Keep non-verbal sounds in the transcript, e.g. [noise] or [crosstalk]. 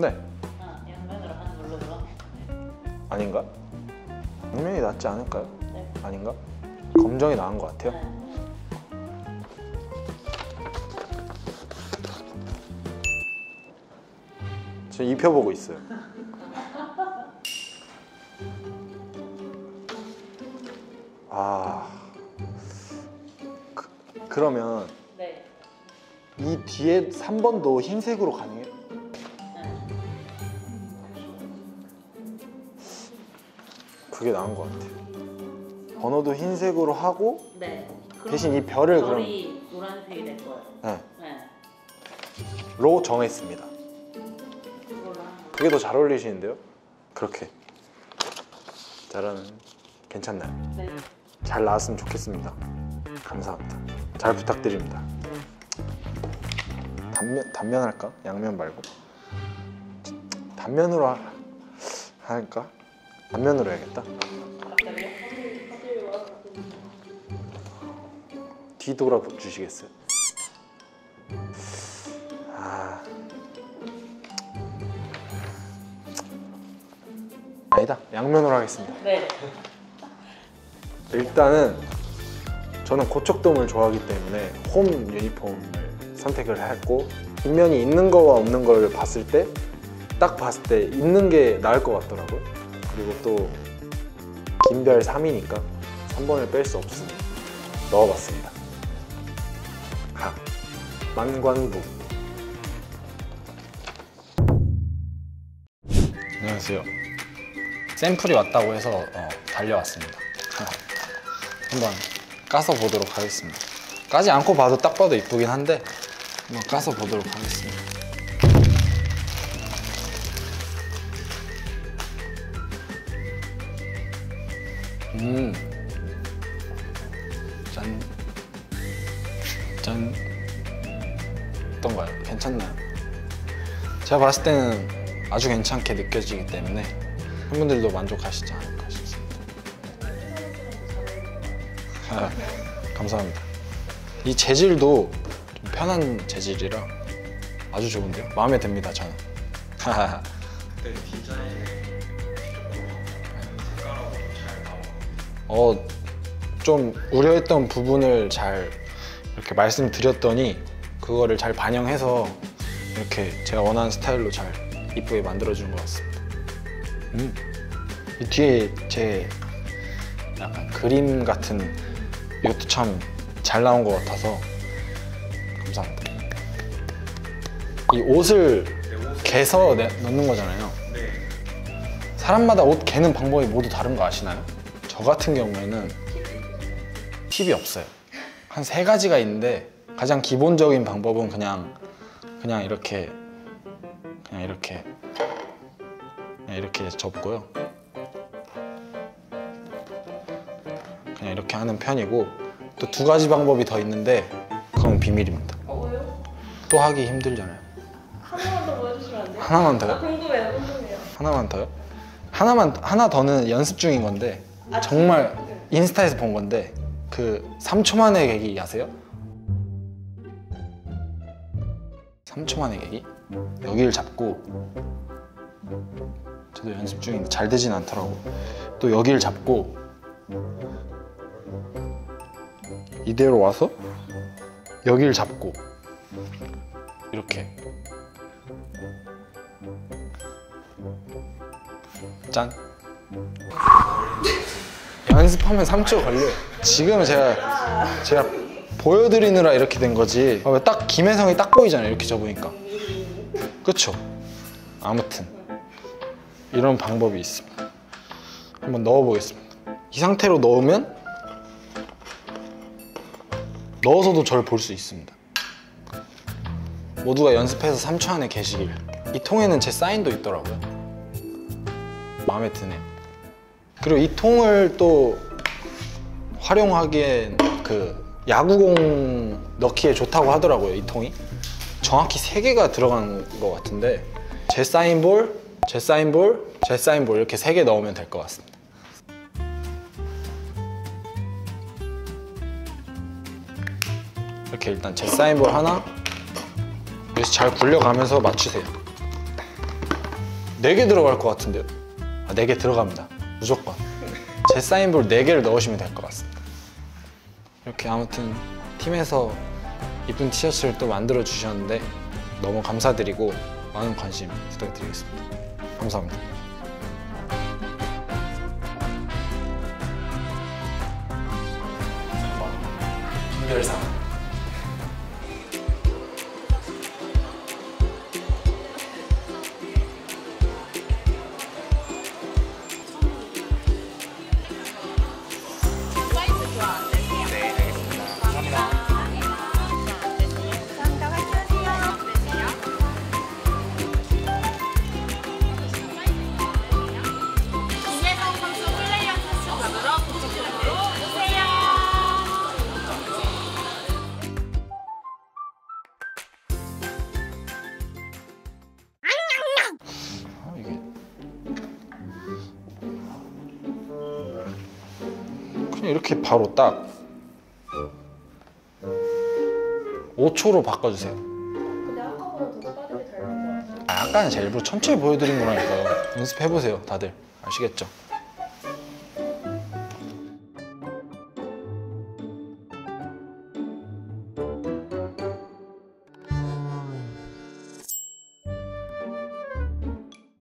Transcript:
네 아, 양면으로 하는 걸로 그럼. 네. 아닌가? 양면이 낫지 않을까요? 네. 아닌가? 검정이 나은 것 같아요 네. 저 입혀보고 있어요 아 그, 그러면 네. 이 뒤에 3번도 흰색으로 가능해요? 그게 나은 것 같아요 번호도 흰색으로 하고 네. 대신 이 별을 그럼 별이 노란색이 될 거예요. 네, 네. 로 정했습니다. 그게 더 잘 어울리시는데요? 그렇게 잘하는 괜찮나요? 네. 잘 나왔으면 좋겠습니다 감사합니다 잘 부탁드립니다 단면, 단면 할까? 양면 말고 단면으로 하, 할까? 단면으로 해야겠다? 뒤돌아 주시겠어요? 아... 아니다 양면으로 하겠습니다 네. 일단은 저는 고척돔을 좋아하기 때문에 홈 유니폼을 선택을 했고 뒷면이 있는 거와 없는 걸 봤을 때 딱 봤을 때 있는 게 나을 것 같더라고요 그리고 또 김별 3이니까 3번을 뺄 수 없으니 넣어봤습니다 하 만관부 안녕하세요. 샘플이 왔다고 해서 어, 달려왔습니다. [laughs] 한번 까서 보도록 하겠습니다. 까지 않고 봐도 딱 봐도 이쁘긴 한데 한번 까서 보도록 하겠습니다. 음, 짠, 짠, 어떤가요? 괜찮나요? 제가 봤을 때는 아주 괜찮게 느껴지기 때문에 팬분들도 만족하시지 않을까 싶습니다. 아, 감사합니다. 이 재질도 좀 편한 재질이라 아주 좋은데요? 마음에 듭니다, 저는. [laughs] 어, 좀 우려했던 부분을 잘 이렇게 말씀드렸더니 그거를 잘 반영해서 이렇게 제가 원하는 스타일로 잘 이쁘게 만들어주는 것 같습니다. 음. 이 뒤에 제 약간 그림 같은 이것도 참 잘 나온 것 같아서 감사합니다. 이 옷을 개서 내- 넣는 거잖아요. 사람마다 옷 개는 방법이 모두 다른 거 아시나요? 저 같은 경우에는 팁이 없어요. 한 세 가지가 있는데 가장 기본적인 방법은 그냥 그냥 이렇게 그냥 이렇게 그냥 이렇게 접고요. 그냥 이렇게 하는 편이고 또 두 가지 방법이 더 있는데 그건 비밀입니다. 어? 또 하기 힘들잖아요. 하나만 더 보여주시면 안 돼요? 하나만 더요? 궁금해요, 궁금해요. 하나만 더요? 하나만 하나 더는 연습 중인 건데 아, 정말 진짜요? 네. 인스타에서 본 건데 그 3초 만의 계기 아세요? 3초 만의 계기 여기를 잡고 저도 연습 중인데 잘 되진 않더라고 또 여기를 잡고 이대로 와서 여기를 잡고 이렇게 짠 연습하면 3초 걸려요 지금 제가 제가 보여드리느라 이렇게 된 거지. 아, 딱 김혜성이 딱 보이잖아요 이렇게 접으니까. 그쵸? 아무튼 이런 방법이 있습니다. 한번 넣어보겠습니다. 이 상태로 넣으면 넣어서도 저를 볼 수 있습니다. 모두가 연습해서 3초 안에 계시길. 이 통에는 제 사인도 있더라고요. 마음에 드네 그리고 이 통을 또 활용하기엔 그 야구공 넣기에 좋다고 하더라고요 이 통이 정확히 3개가 들어간 것 같은데 제 사인볼, 제 사인볼, 제 사인볼 이렇게 3개 넣으면 될 것 같습니다 이렇게 일단 제 사인볼 하나 여기서 잘 굴려가면서 맞추세요 네 개 들어갈 것 같은데요? 아, 네 개 들어갑니다. 무조건. 제 사인볼 네 개를 넣으시면 될 것 같습니다. 이렇게 아무튼 팀에서 이쁜 티셔츠를 또 만들어 주셨는데 너무 감사드리고 많은 관심 부탁드리겠습니다. 감사합니다. 김별상. 이렇게 바로 딱 5초로 바꿔주세요. 근데 아까보다 더 빠르게 잘 나온 것 같아요. 아, 약간 제가 일부러 천천히 보여드린 거라니까요. 연습해보세요, 다들. 아시겠죠?